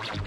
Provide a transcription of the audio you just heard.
はい。